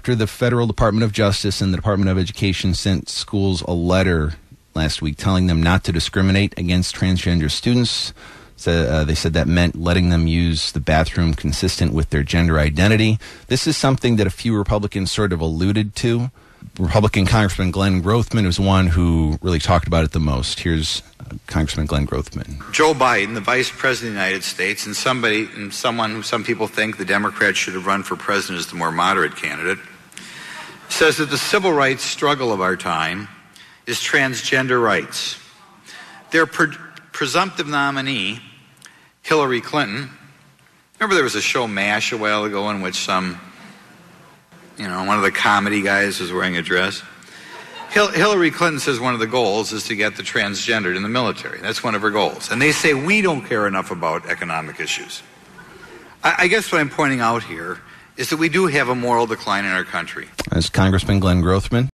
After the federal Department of Justice and the Department of Education sent schools a letter last week telling them not to discriminate against transgender students. So, uh, they said that meant letting them use the bathroom consistent with their gender identity. This is something that a few Republicans sort of alluded to. Republican Congressman Glenn Grothman was one who really talked about it the most. Here's Congressman Glenn Grothman. Joe Biden, the Vice President of the United States, and somebody, and someone who some people think the Democrats should have run for president as the more moderate candidate, says that the civil rights struggle of our time is transgender rights. Their pre- presumptive nominee, Hillary Clinton, remember there was a show MASH a while ago in which some, you know, one of the comedy guys was wearing a dress. Hillary Clinton says one of the goals is to get the transgendered in the military. That's one of her goals. And they say we don't care enough about economic issues. I, I guess what I'm pointing out here is that we do have a moral decline in our country. As Congressman Glenn Grothman.